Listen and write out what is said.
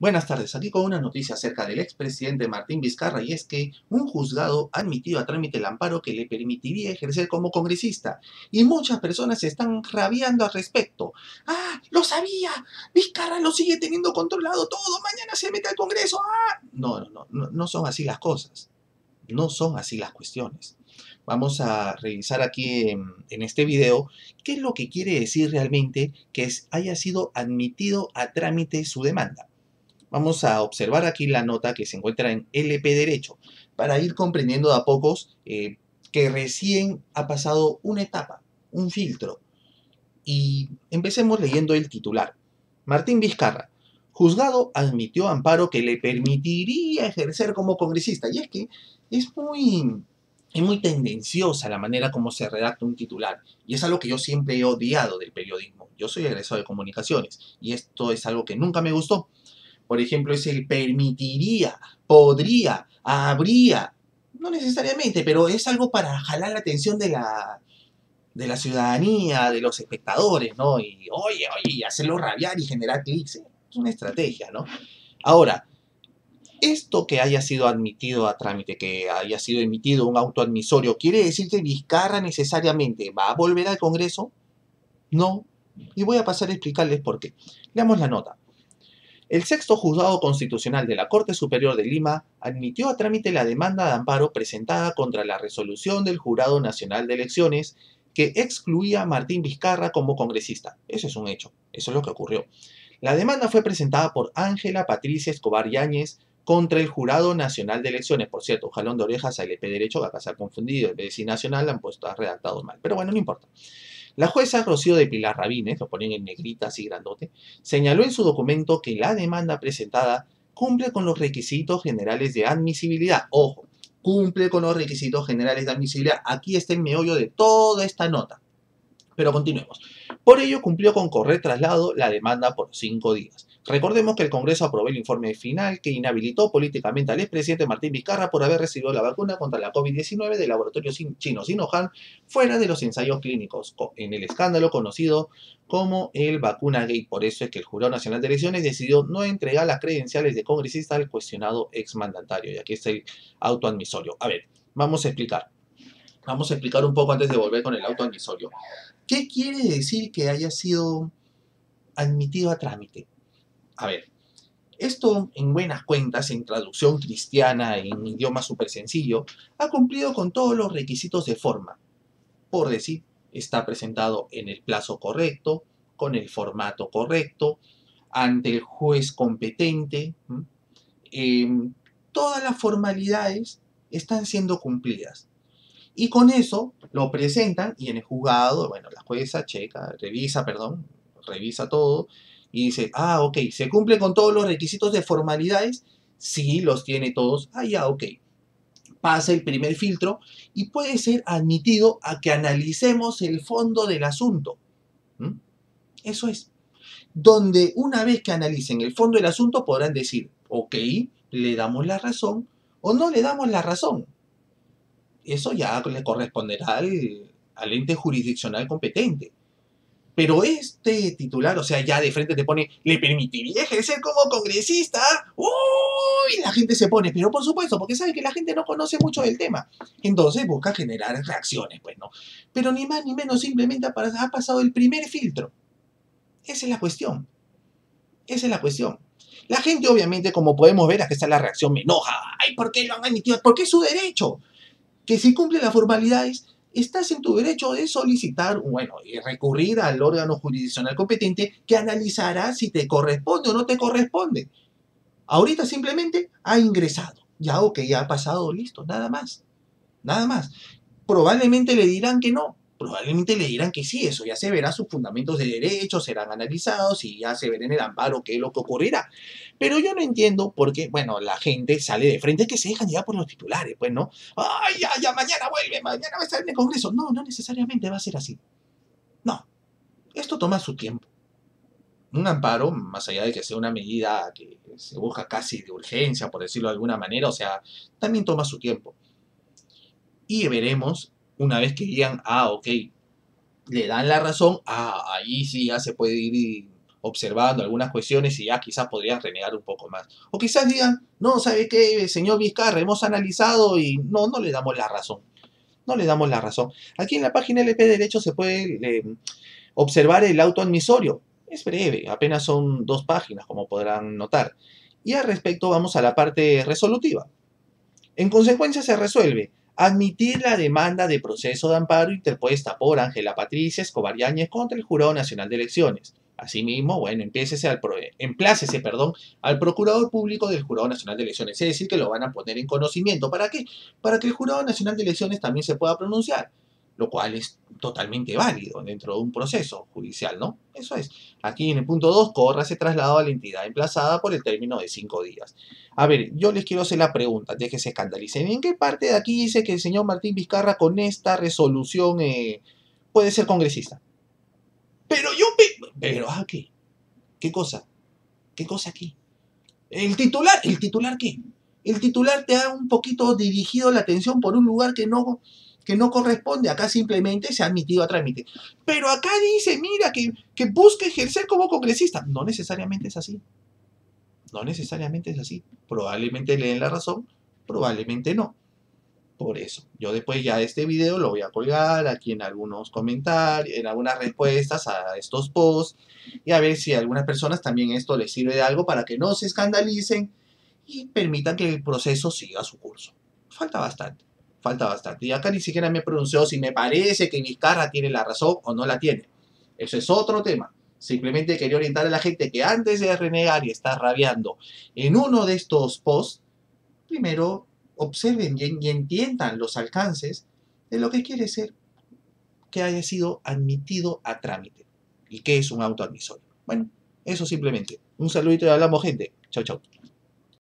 Buenas tardes, aquí con una noticia acerca del expresidente Martín Vizcarra y es que un juzgado ha admitido a trámite el amparo que le permitiría ejercer como congresista y muchas personas están rabiando al respecto. ¡Ah! ¡Lo sabía! Vizcarra lo sigue teniendo controlado todo, mañana se mete al Congreso. ¡Ah! No, no, no, no son así las cosas. No son así las cuestiones. Vamos a revisar aquí en, este video qué es lo que quiere decir realmente que haya sido admitido a trámite su demanda. Vamos a observar aquí la nota que se encuentra en LP Derecho para ir comprendiendo de a pocos eh, que recién ha pasado una etapa, un filtro. Y empecemos leyendo el titular. Martín Vizcarra, juzgado admitió amparo que le permitiría ejercer como congresista. Y es que es muy, es muy tendenciosa la manera como se redacta un titular. Y es algo que yo siempre he odiado del periodismo. Yo soy egresado de comunicaciones y esto es algo que nunca me gustó por ejemplo, es el permitiría, podría, habría. No necesariamente, pero es algo para jalar la atención de la, de la ciudadanía, de los espectadores, ¿no? Y oye, oye, hacerlo rabiar y generar clics. ¿eh? Es una estrategia, ¿no? Ahora, esto que haya sido admitido a trámite, que haya sido emitido un auto admisorio, ¿quiere decir que Vizcarra necesariamente va a volver al Congreso? No. Y voy a pasar a explicarles por qué. Leamos la nota. El sexto juzgado constitucional de la Corte Superior de Lima admitió a trámite la demanda de amparo presentada contra la resolución del Jurado Nacional de Elecciones que excluía a Martín Vizcarra como congresista. Eso es un hecho, eso es lo que ocurrió. La demanda fue presentada por Ángela Patricia Escobar Yáñez contra el Jurado Nacional de Elecciones. Por cierto, jalón de orejas a LP Derecho, acá se ha confundido, de decir nacional, han puesto, ha redactado mal. Pero bueno, no importa. La jueza Rocío de Pilar Rabines, lo ponen en negrita así grandote, señaló en su documento que la demanda presentada cumple con los requisitos generales de admisibilidad. Ojo, cumple con los requisitos generales de admisibilidad. Aquí está el meollo de toda esta nota. Pero continuemos. Por ello cumplió con correr traslado la demanda por cinco días. Recordemos que el Congreso aprobó el informe final que inhabilitó políticamente al expresidente Martín Vizcarra por haber recibido la vacuna contra la COVID-19 del laboratorio chino Sinopharm fuera de los ensayos clínicos, en el escándalo conocido como el vacuna gay. Por eso es que el Jurado Nacional de Elecciones decidió no entregar las credenciales de congresista al cuestionado exmandatario. Y aquí está el autoadmisorio. A ver, vamos a explicar. Vamos a explicar un poco antes de volver con el autoadmisorio. ¿Qué quiere decir que haya sido admitido a trámite? A ver, esto en buenas cuentas, en traducción cristiana, en idioma súper sencillo, ha cumplido con todos los requisitos de forma. Por decir, está presentado en el plazo correcto, con el formato correcto, ante el juez competente. Em, todas las formalidades están siendo cumplidas. Y con eso lo presentan y en el juzgado, bueno, la jueza checa, revisa, perdón, revisa todo y dice, ah, ok, ¿se cumple con todos los requisitos de formalidades? Sí, los tiene todos. Ah, ya, ok. Pasa el primer filtro y puede ser admitido a que analicemos el fondo del asunto. Eso es. Donde una vez que analicen el fondo del asunto podrán decir, ok, le damos la razón o no le damos la razón. Eso ya le corresponderá al, al ente jurisdiccional competente. Pero este titular, o sea, ya de frente te pone, ¿le permitiría ejercer como congresista? ¡Uy! La gente se pone, pero por supuesto, porque sabe que la gente no conoce mucho del tema. Entonces busca generar reacciones, pues no. Pero ni más ni menos, simplemente ha pasado el primer filtro. Esa es la cuestión. Esa es la cuestión. La gente, obviamente, como podemos ver, aquí está la reacción, me enoja. ¡Ay, ¿por qué lo han admitido? Porque es su derecho. Que si cumple las formalidades, estás en tu derecho de solicitar, bueno, y recurrir al órgano jurisdiccional competente que analizará si te corresponde o no te corresponde. Ahorita simplemente ha ingresado. Ya, ok, ya ha pasado, listo, nada más. Nada más. Probablemente le dirán que no, probablemente le dirán que sí, eso ya se verá, sus fundamentos de derecho serán analizados y ya se verá en el amparo qué es lo que ocurrirá. Pero yo no entiendo por qué, bueno, la gente sale de frente que se dejan ya por los titulares, pues, ¿no? Ay, ya, ya, mañana vuelve, mañana va a estar en el Congreso. No, no necesariamente va a ser así. No, esto toma su tiempo. Un amparo, más allá de que sea una medida que se busca casi de urgencia, por decirlo de alguna manera, o sea, también toma su tiempo. Y veremos una vez que digan, ah, ok, le dan la razón, ah, ahí sí ya se puede ir observando algunas cuestiones y ya quizás podrían renegar un poco más. O quizás digan, no, ¿sabe qué, señor Vizcarra? Hemos analizado y no, no le damos la razón. No le damos la razón. Aquí en la página LP Derecho se puede eh, observar el auto admisorio. Es breve, apenas son dos páginas, como podrán notar. Y al respecto vamos a la parte resolutiva. En consecuencia se resuelve admitir la demanda de proceso de amparo interpuesta por Ángela Patricia Escobar Yáñez contra el Jurado Nacional de Elecciones. Asimismo, bueno, emplécese al, emplácese, perdón, al Procurador Público del Jurado Nacional de Elecciones. Es decir, que lo van a poner en conocimiento. ¿Para qué? Para que el Jurado Nacional de Elecciones también se pueda pronunciar lo cual es totalmente válido dentro de un proceso judicial, ¿no? Eso es. Aquí en el punto 2, corra ese traslado a la entidad emplazada por el término de cinco días. A ver, yo les quiero hacer la pregunta, de que se escandalicen. ¿En qué parte de aquí dice que el señor Martín Vizcarra con esta resolución eh, puede ser congresista? Pero yo... Pero, ¿ah, qué? ¿Qué cosa? ¿Qué cosa aquí? El titular, ¿el titular qué? El titular te ha un poquito dirigido la atención por un lugar que no que no corresponde, acá simplemente se ha admitido a trámite. Pero acá dice, mira, que, que busque ejercer como congresista. No necesariamente es así. No necesariamente es así. Probablemente leen la razón, probablemente no. Por eso, yo después ya este video lo voy a colgar aquí en algunos comentarios, en algunas respuestas a estos posts y a ver si a algunas personas también esto les sirve de algo para que no se escandalicen y permitan que el proceso siga su curso. Falta bastante falta bastante. Y acá ni siquiera me pronunció si me parece que Vizcarra tiene la razón o no la tiene. Eso es otro tema. Simplemente quería orientar a la gente que antes de renegar y estar rabiando en uno de estos posts, primero observen bien y entiendan los alcances de lo que quiere ser que haya sido admitido a trámite y que es un auto admisorio. Bueno, eso simplemente. Un saludito y hablamos gente. Chau, chau.